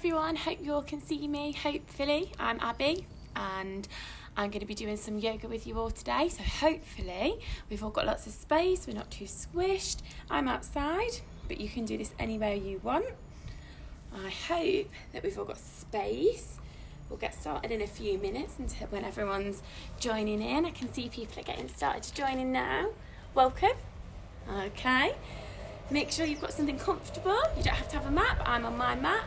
everyone, hope you all can see me. Hopefully, I'm Abbie and I'm going to be doing some yoga with you all today. So, hopefully, we've all got lots of space, we're not too squished. I'm outside, but you can do this anywhere you want. I hope that we've all got space. We'll get started in a few minutes until when everyone's joining in. I can see people are getting started to join in now. Welcome. Okay. Make sure you've got something comfortable. You don't have to have a map. I'm on my mat.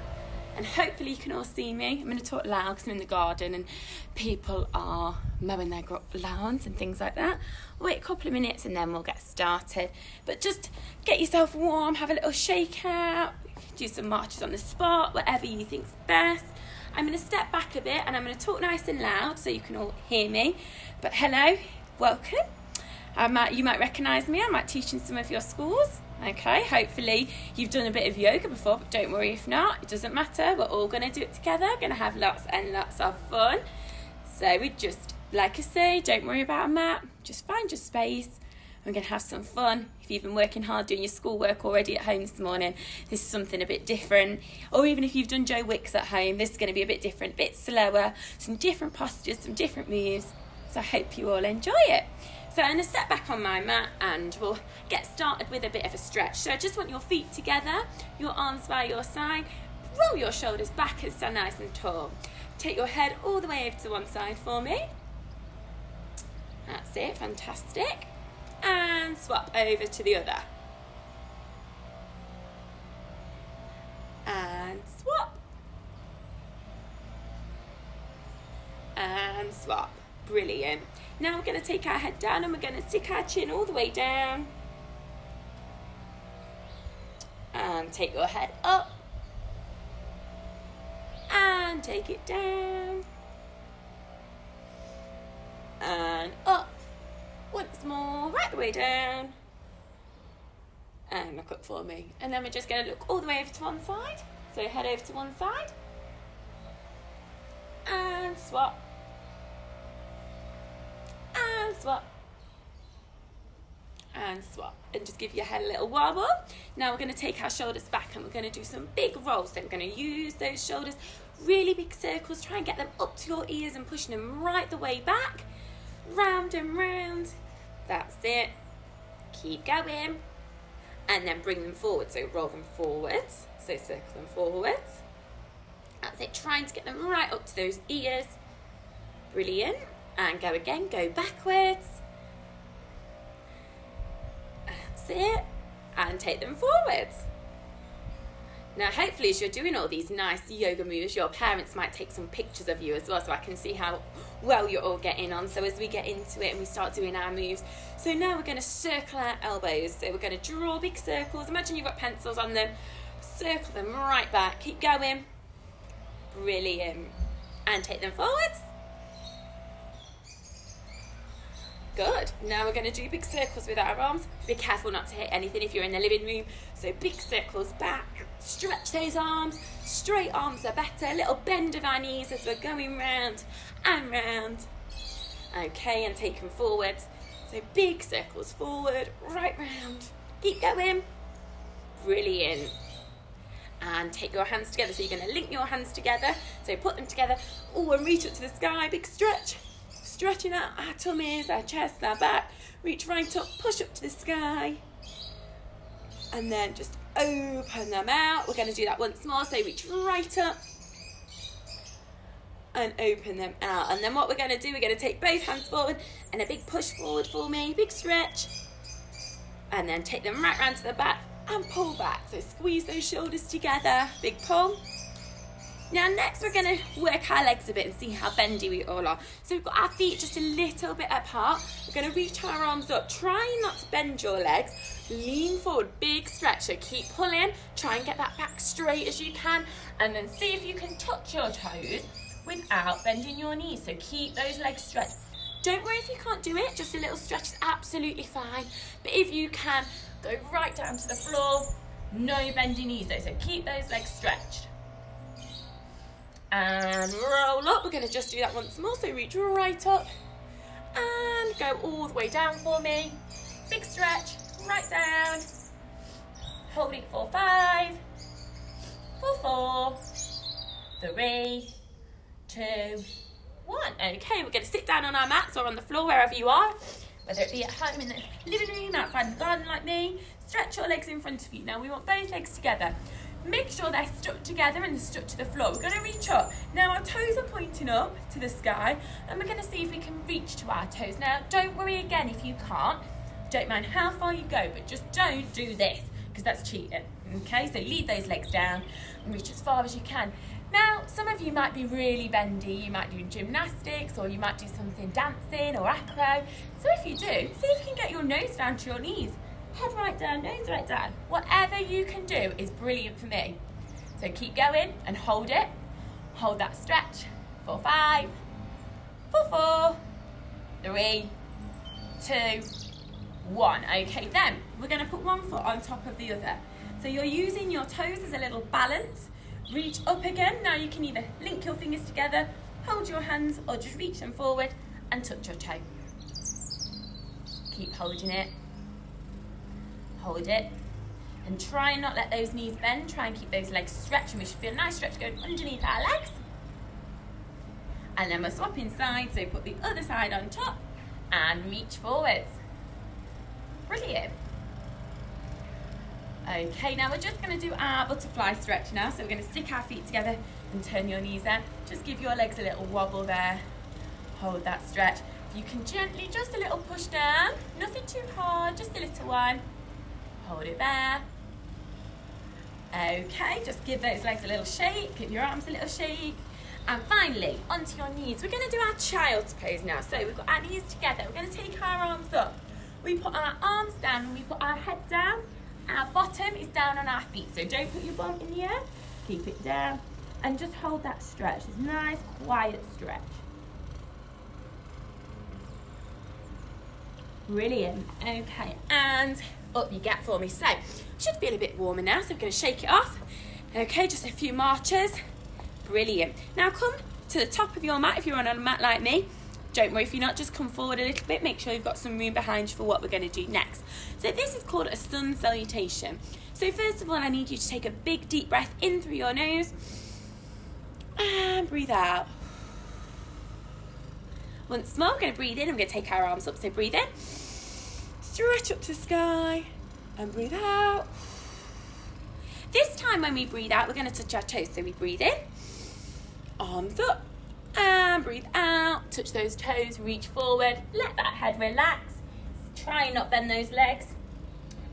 And hopefully you can all see me. I'm going to talk loud because I'm in the garden and people are mowing their lawns and things like that. Wait a couple of minutes and then we'll get started. But just get yourself warm, have a little shake out, do some marches on the spot, whatever you think's best. I'm going to step back a bit and I'm going to talk nice and loud so you can all hear me. But hello, welcome. Might, you might recognise me. I might teach in some of your schools. Okay, hopefully you've done a bit of yoga before, but don't worry if not, it doesn't matter. We're all going to do it together, we're going to have lots and lots of fun. So we just, like I say, don't worry about a mat, just find your space. We're going to have some fun. If you've been working hard doing your schoolwork already at home this morning, this is something a bit different. Or even if you've done Joe Wicks at home, this is going to be a bit different, a bit slower, some different postures, some different moves. So I hope you all enjoy it. So I'm going to step back on my mat and we'll get started with a bit of a stretch. So I just want your feet together, your arms by your side, roll your shoulders back and stand nice and tall. Take your head all the way over to one side for me. That's it, fantastic. And swap over to the other. And swap. And swap. Brilliant. Now we're going to take our head down and we're going to stick our chin all the way down. And take your head up. And take it down. And up. Once more, right the way down. And look up for me. And then we're just going to look all the way over to one side. So head over to one side. And swap swap and swap and just give your head a little wobble. Now we're going to take our shoulders back and we're going to do some big rolls. So we're going to use those shoulders, really big circles, try and get them up to your ears and pushing them right the way back. Round and round. That's it. Keep going. And then bring them forward. So roll them forwards. So circle them forwards. That's it. Trying to get them right up to those ears. Brilliant and go again, go backwards. That's it. And take them forwards. Now, hopefully, as you're doing all these nice yoga moves, your parents might take some pictures of you as well so I can see how well you're all getting on. So, as we get into it and we start doing our moves, so now we're going to circle our elbows. So, we're going to draw big circles. Imagine you've got pencils on them, circle them right back, keep going. Brilliant. And take them forwards. Good. Now we're going to do big circles with our arms. Be careful not to hit anything if you're in the living room. So big circles back. Stretch those arms. Straight arms are better. A little bend of our knees as we're going round and round. Okay, and take them forwards. So big circles forward, right round. Keep going. Brilliant. And take your hands together. So you're going to link your hands together. So put them together. Oh, and reach up to the sky. Big stretch stretching out our tummies, our chest, our back. Reach right up, push up to the sky. And then just open them out. We're going to do that once more. So reach right up and open them out. And then what we're going to do, we're going to take both hands forward and a big push forward for me, big stretch. And then take them right round to the back and pull back. So squeeze those shoulders together, big pull now next we're going to work our legs a bit and see how bendy we all are. So we've got our feet just a little bit apart. We're going to reach our arms up. Try not to bend your legs. Lean forward, big stretch. So keep pulling. Try and get that back straight as you can. And then see if you can touch your toes without bending your knees. So keep those legs stretched. Don't worry if you can't do it. Just a little stretch is absolutely fine. But if you can, go right down to the floor. No bending knees though. So keep those legs stretched and roll up. We're going to just do that once more. So reach right up and go all the way down for me. Big stretch, right down. Holding for five, for four, three, two, one. Okay, we're going to sit down on our mats or on the floor, wherever you are, whether it be at home in the living room, outside in the garden like me. Stretch your legs in front of you. Now we want both legs together. Make sure they're stuck together and stuck to the floor. We're going to reach up. Now our toes are pointing up to the sky and we're going to see if we can reach to our toes. Now don't worry again if you can't. Don't mind how far you go, but just don't do this because that's cheating. Okay, so leave those legs down and reach as far as you can. Now, some of you might be really bendy, you might do gymnastics or you might do something dancing or acro. So if you do, see if you can get your nose down to your knees. Head right down, nose right down. Whatever you can do is brilliant for me. So keep going and hold it. Hold that stretch for five, for four, three, two, one. Okay, then we're gonna put one foot on top of the other. So you're using your toes as a little balance reach up again. Now you can either link your fingers together, hold your hands, or just reach them forward and touch your toe. Keep holding it. Hold it. And try and not let those knees bend. Try and keep those legs stretched. And we should feel a nice stretch going underneath our legs. And then we're swapping sides. So put the other side on top and reach forwards. Brilliant. Okay, now we're just going to do our butterfly stretch now. So we're going to stick our feet together and turn your knees there. Just give your legs a little wobble there. Hold that stretch. You can gently, just a little push down. Nothing too hard, just a little one. Hold it there. Okay, just give those legs a little shake. Give your arms a little shake. And finally, onto your knees. We're going to do our child's pose now. So we've got our knees together. We're going to take our arms up. We put our arms down and we put our head down our bottom is down on our feet, so don't put your bum in the air. Keep it down and just hold that stretch. This nice, quiet stretch. Brilliant. Okay, and up you get for me. So, should feel a bit warmer now, so we're going to shake it off. Okay, just a few marches. Brilliant. Now come to the top of your mat if you're on a mat like me. Don't worry if you're not, just come forward a little bit. Make sure you've got some room behind you for what we're going to do next. So this is called a sun salutation. So first of all, I need you to take a big deep breath in through your nose and breathe out. Once more, we're going to breathe in. I'm going to take our arms up. So breathe in, stretch up to sky, and breathe out. This time when we breathe out, we're going to touch our toes. So we breathe in, arms up, and breathe out. Touch those toes, reach forward. Let that head relax. Try and not bend those legs.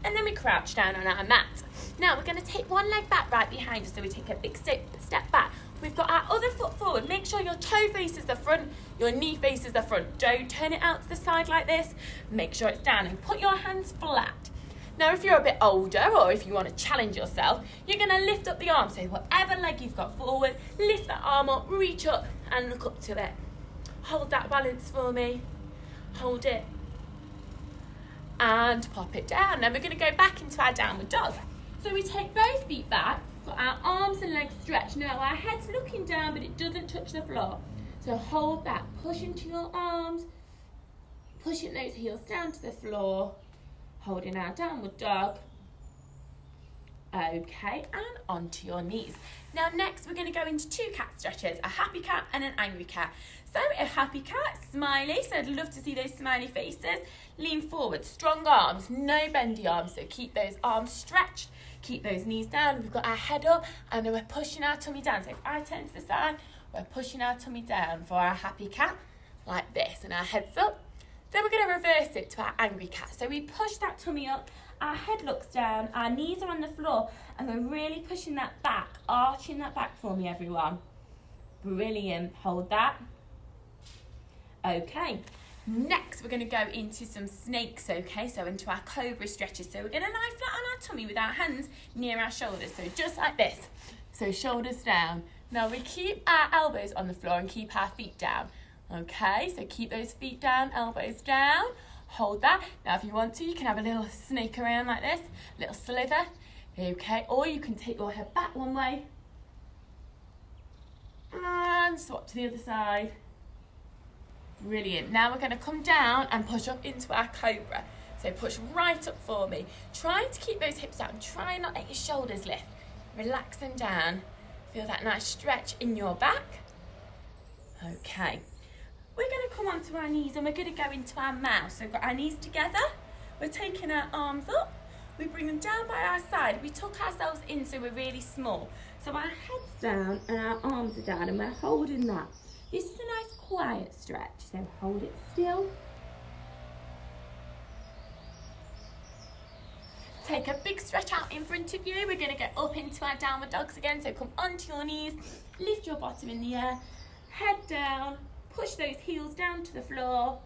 And then we crouch down on our mat. Now we're going to take one leg back right behind us. So we take a big step, step back. We've got our other foot forward. Make sure your toe faces the front, your knee faces the front. Don't turn it out to the side like this. Make sure it's down and put your hands flat. Now, if you're a bit older or if you want to challenge yourself, you're going to lift up the arm. So whatever leg you've got forward, lift that arm up, reach up and look up to it. Hold that balance for me. Hold it. And pop it down. Then we're going to go back into our downward dog. So we take both feet back, got our arms and legs stretched. Now our head's looking down, but it doesn't touch the floor. So hold that, push into your arms, pushing those heels down to the floor holding our downward dog. Okay, and onto your knees. Now next we're going to go into two cat stretches, a happy cat and an angry cat. So a happy cat, smiley, so I'd love to see those smiley faces. Lean forward, strong arms, no bendy arms, so keep those arms stretched, keep those knees down. We've got our head up and then we're pushing our tummy down. So if I turn to the side, we're pushing our tummy down for our happy cat, like this, and our head's up then we're going to reverse it to our angry cat. So we push that tummy up, our head looks down, our knees are on the floor, and we're really pushing that back, arching that back for me, everyone. Brilliant. Hold that. Okay. Next, we're going to go into some snakes, okay? So into our cobra stretches. So we're going to lie flat on our tummy with our hands near our shoulders. So just like this. So shoulders down. Now we keep our elbows on the floor and keep our feet down. Okay, so keep those feet down, elbows down. Hold that. Now, if you want to, you can have a little snake around like this, little slither. Okay, or you can take your head back one way and swap to the other side. Brilliant. Now we're going to come down and push up into our cobra. So push right up for me. Try to keep those hips down. Try not let your shoulders lift. Relax them down. Feel that nice stretch in your back. Okay. We're going to come onto our knees and we're going to go into our mouse. So we've got our knees together. We're taking our arms up. We bring them down by our side. We tuck ourselves in so we're really small. So our head's down and our arms are down and we're holding that. This is a nice quiet stretch. So hold it still. Take a big stretch out in front of you. We're to get up into our downward dogs again. So come onto your knees, lift your bottom in the air, head down, push those heels down to the floor.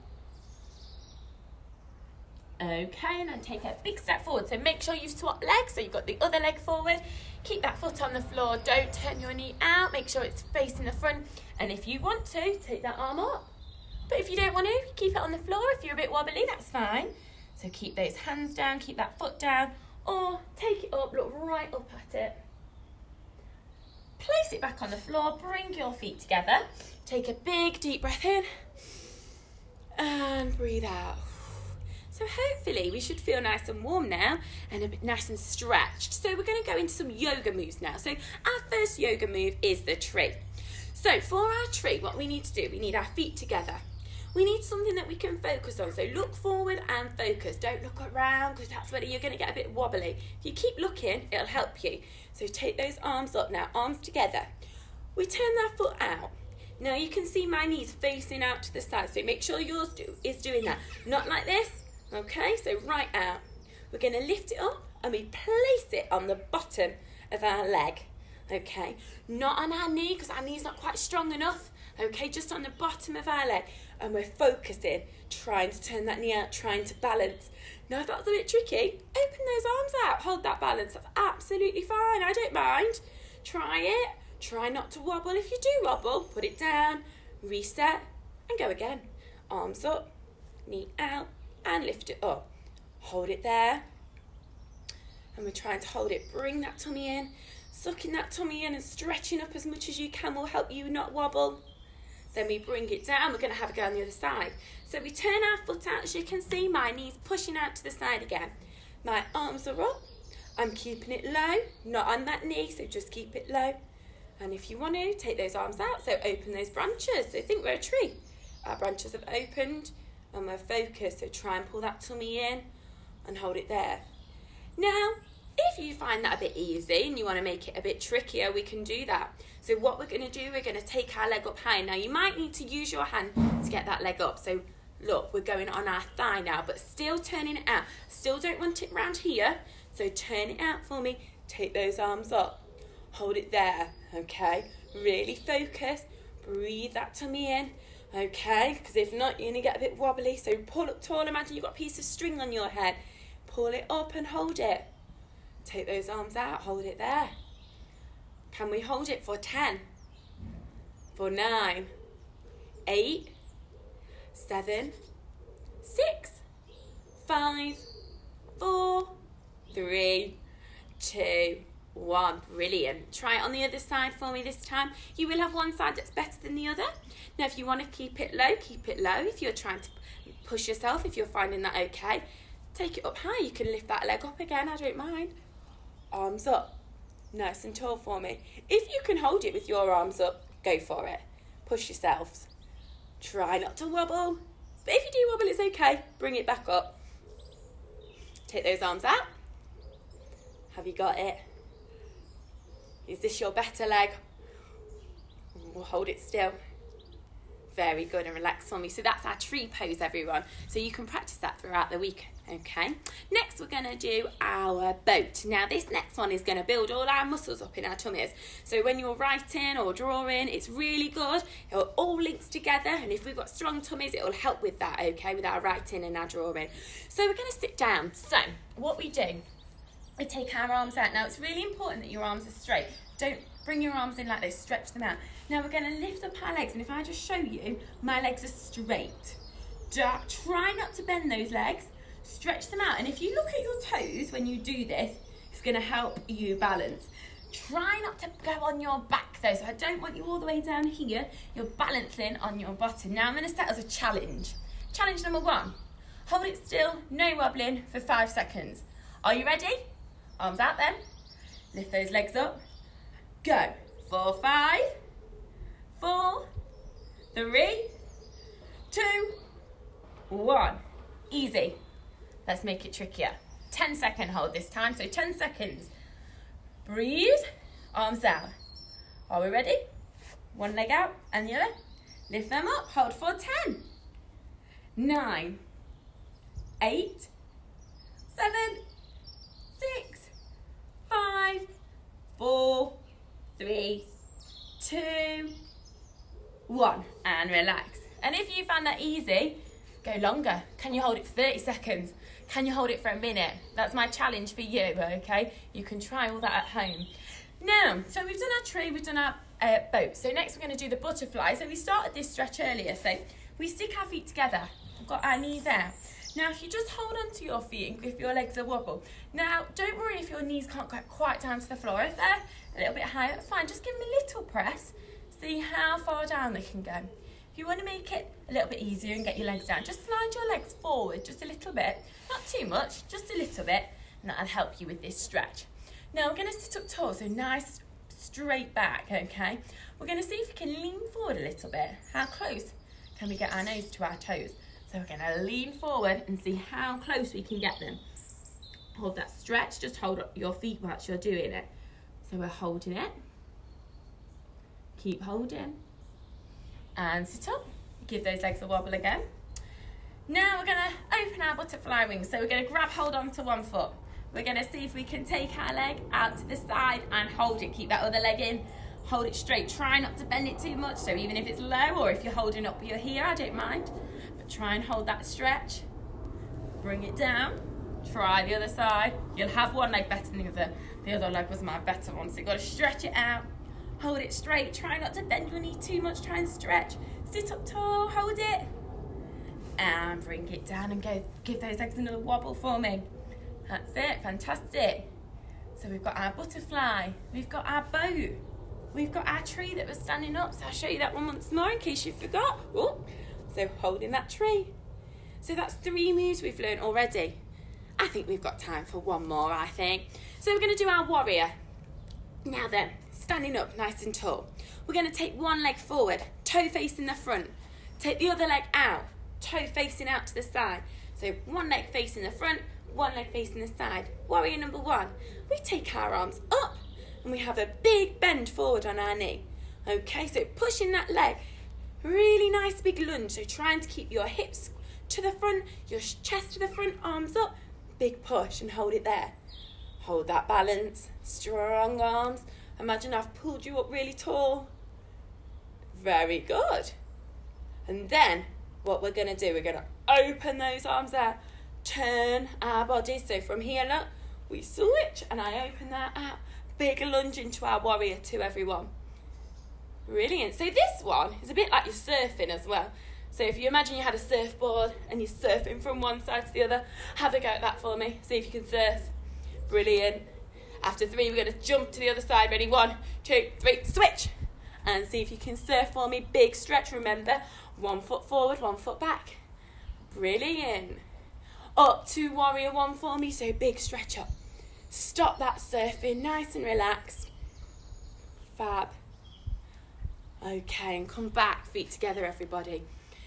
Okay, and then take a big step forward. So make sure you swap legs. So you've got the other leg forward. Keep that foot on the floor. Don't turn your knee out. Make sure it's facing the front. And if you want to, take that arm up. But if you don't want to, keep it on the floor. If you're a bit wobbly, that's fine. So keep those hands down, keep that foot down, or take it up, look right up at it. Place it back on the floor, bring your feet together. Take a big deep breath in and breathe out. So hopefully we should feel nice and warm now and a bit nice and stretched. So we're going to go into some yoga moves now. So our first yoga move is the tree. So for our tree, what we need to do, we need our feet together we need something that we can focus on. So look forward and focus. Don't look around because that's where you're going to get a bit wobbly. If you keep looking, it'll help you. So take those arms up now, arms together. We turn that foot out. Now you can see my knees facing out to the side. So make sure yours do, is doing that. Not like this. Okay, so right out. We're going to lift it up and we place it on the bottom of our leg. Okay, not on our knee because our knee's not quite strong enough. Okay, just on the bottom of our leg and we're focusing, trying to turn that knee out, trying to balance. Now, if that's a bit tricky, open those arms out, hold that balance. That's absolutely fine. I don't mind. Try it. Try not to wobble. If you do wobble, put it down, reset, and go again. Arms up, knee out, and lift it up. Hold it there. And we're trying to hold it. Bring that tummy in. Sucking that tummy in and stretching up as much as you can will help you not wobble. Then we bring it down. We're going to have a go on the other side. So we turn our foot out. As you can see, my knees pushing out to the side again. My arms are up. I'm keeping it low, not on that knee, so just keep it low. And if you want to, take those arms out, so open those branches. So think we're a tree. Our branches have opened and we're focused, so try and pull that tummy in and hold it there. Now, if you find that a bit easy and you want to make it a bit trickier, we can do that. So what we're going to do, we're going to take our leg up high. Now you might need to use your hand to get that leg up. So look, we're going on our thigh now, but still turning it out. Still don't want it round here. So turn it out for me. Take those arms up. Hold it there, okay? Really focus. Breathe that tummy in, okay? Because if not, you're going to get a bit wobbly. So pull up tall. Imagine you've got a piece of string on your head. Pull it up and hold it. Take those arms out. Hold it there. Can we hold it for 10, for 9, 8, 7, 6, 5, 4, 3, 2, 1. Brilliant. Try it on the other side for me this time. You will have one side that's better than the other. Now, if you want to keep it low, keep it low. If you're trying to push yourself, if you're finding that okay, take it up high. You can lift that leg up again. I don't mind. Arms up nice and tall for me. If you can hold it with your arms up, go for it. Push yourselves. Try not to wobble. But if you do wobble, it's okay. Bring it back up. Take those arms out. Have you got it? Is this your better leg? We'll hold it still. Very good and relax for me. So that's our tree pose, everyone. So you can practice that throughout the week. Okay, next we're going to do our boat. Now this next one is going to build all our muscles up in our tummies. So when you're writing or drawing, it's really good. It all links together and if we've got strong tummies, it will help with that, okay, with our writing and our drawing. So we're going to sit down. So what we do, we take our arms out. Now it's really important that your arms are straight. Don't bring your arms in like this, stretch them out. Now we're going to lift up our legs and if I just show you, my legs are straight. Try not to bend those legs stretch them out. And if you look at your toes when you do this, it's going to help you balance. Try not to go on your back though, so I don't want you all the way down here. You're balancing on your bottom. Now I'm going to set as a challenge. Challenge number one, hold it still, no wobbling for five seconds. Are you ready? Arms out then. Lift those legs up. Go. for five, four, three, two, one. Easy. Let's make it trickier. 10 second hold this time, so 10 seconds. Breathe, arms out. Are we ready? One leg out and the other. Lift them up, hold for 10, 9, 8, 7, 6, 5, 4, 3, 2, 1. And relax. And if you found that easy, go longer. Can you hold it for 30 seconds? Can you hold it for a minute? That's my challenge for you, okay? You can try all that at home. Now, so we've done our tree, we've done our uh, boat. So next we're going to do the butterfly. So we started this stretch earlier. So we stick our feet together. We've got our knees out. Now, if you just hold on to your feet and if your legs are wobble. Now, don't worry if your knees can't get quite down to the floor. If they're a little bit higher, fine. Just give them a little press. See how far down they can go. If you want to make it a little bit easier and get your legs down, just slide your legs forward just a little bit. Not too much, just a little bit. And that'll help you with this stretch. Now, we're going to sit up tall, so nice straight back, okay? We're going to see if we can lean forward a little bit. How close can we get our nose to our toes? So we're to lean forward and see how close we can get them. Hold that stretch, just hold up your feet whilst you're doing it. So we're holding it. Keep holding. And sit up. Give those legs a wobble again. Now we're to open our butterfly wings. So we're to grab hold onto one foot. We're to see if we can take our leg out to the side and hold it. Keep that other leg in. Hold it straight. Try not to bend it too much. So even if it's low or if you're holding up your here, I don't mind. Try and hold that stretch. Bring it down. Try the other side. You'll have one leg better than the other. The other leg was my better one. So you've got to stretch it out. Hold it straight. Try not to bend your knee too much. Try and stretch. Sit up tall. Hold it. And bring it down and go. Give those legs another wobble for me. That's it, fantastic. So we've got our butterfly, we've got our boat, we've got our tree that was standing up. So I'll show you that one once more in case you forgot. Oh, so holding that tree. So that's three moves we've learned already. I think we've got time for one more, I think. So we're going to do our warrior. Now then, standing up nice and tall. We're going to take one leg forward, toe facing the front. Take the other leg out, toe facing out to the side. So one leg facing the front, one leg facing the side. Warrior number one, we take our arms up and we have a big bend forward on our knee. Okay, so pushing that leg, really nice big lunge. So trying to keep your hips to the front, your chest to the front, arms up, big push and hold it there. Hold that balance, strong arms. Imagine I've pulled you up really tall. Very good. And then what we're going to do, we're going to open those arms out turn our body. So from here, look, we switch and I open that out. Big lunge into our warrior two, everyone. Brilliant. So this one is a bit like you're surfing as well. So if you imagine you had a surfboard and you're surfing from one side to the other, have a go at that for me. See if you can surf. Brilliant. After three, we're going to jump to the other side. Ready? One, two, three, switch. And see if you can surf for me. Big stretch, remember. One foot forward, one foot back. Brilliant. Up to warrior one for me, so big stretch up. Stop that surfing, nice and relaxed. Fab. Okay, and come back, feet together, everybody.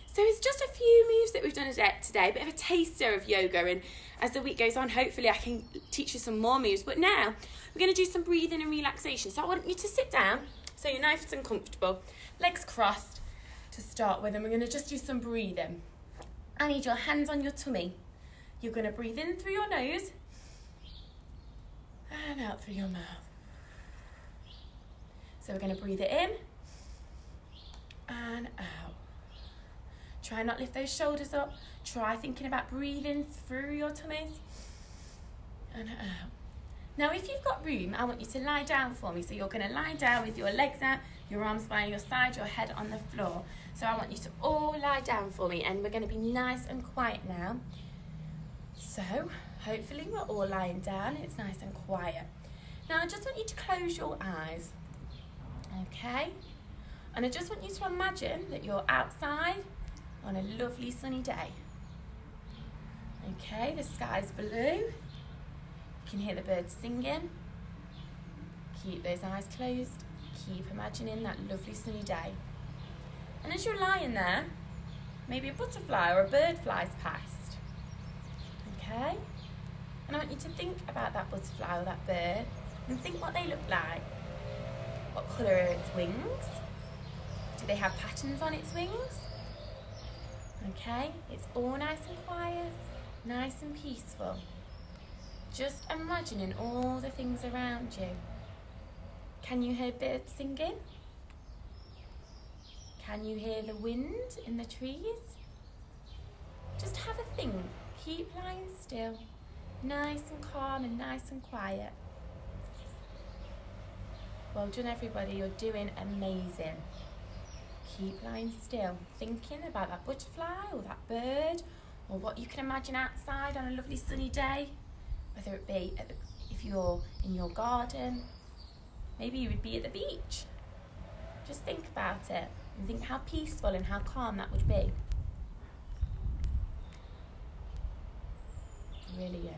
So it's just a few moves that we've done eh, today, a bit of a taster of yoga. And as the week goes on, hopefully I can teach you some more moves. But now we're going to do some breathing and relaxation. So I want you to sit down so you're nice and comfortable, legs crossed to start with. And we're going to just do some breathing. I need your hands on your tummy. You're going to breathe in through your nose and out through your mouth. So we're going to breathe it in and out. Try not lift those shoulders up. Try thinking about breathing through your tummies and out. Now, if you've got room, I want you to lie down for me. So you're going to lie down with your legs out, your arms by your side, your head on the floor. So I want you to all lie down for me, and we're going to be nice and quiet now. So, hopefully we're all lying down. It's nice and quiet. Now, I just want you to close your eyes. Okay? And I just want you to imagine that you're outside on a lovely sunny day. Okay, the sky's blue. You can hear the birds singing. Keep those eyes closed. keep imagining that lovely sunny day. And as you're lying there, maybe a butterfly or a bird flies past. Okay? And I want you to think about that butterfly or that bird and think what they look like. What colour are its wings? Do they have patterns on its wings? Okay, it's all nice and quiet, nice and peaceful. Just imagining all the things around you. Can you hear birds singing? Can you hear the wind in the trees? Just have a think. Keep lying still. Nice and calm and nice and quiet. Well done, everybody. You're doing amazing. Keep lying still, thinking about that butterfly or that bird or what you can imagine outside on a lovely sunny day, whether it be the, if you're in your garden, maybe you would be at the beach. Just think about it and think how peaceful and how calm that would be. Brilliant. Um,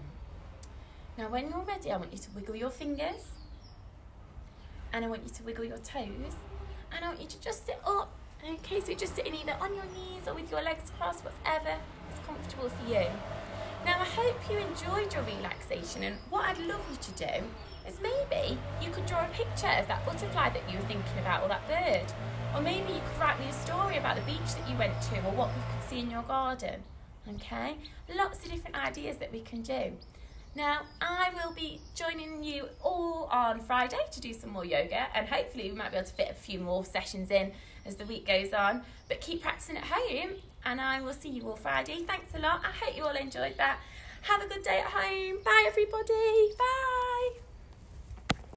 now, when you're ready, I want you to wiggle your fingers and I want you to wiggle your toes and I want you to just sit up. Okay, so just sitting either on your knees or with your legs crossed, whatever is comfortable for you. Now, I hope you enjoyed your relaxation, and what I'd love you to do is maybe you could draw a picture of that butterfly that you were thinking about, or that bird. Or maybe you could write me a story about the beach that you went to, or what you could see in your garden. Okay? Lots of different ideas that we can do. Now, I will be joining you all on Friday to do some more yoga, and hopefully, we might be able to fit a few more sessions in as the week goes on. But keep practicing at home, and I will see you all Friday. Thanks a lot. I hope you all enjoyed that. Have a good day at home. Bye, everybody. Bye.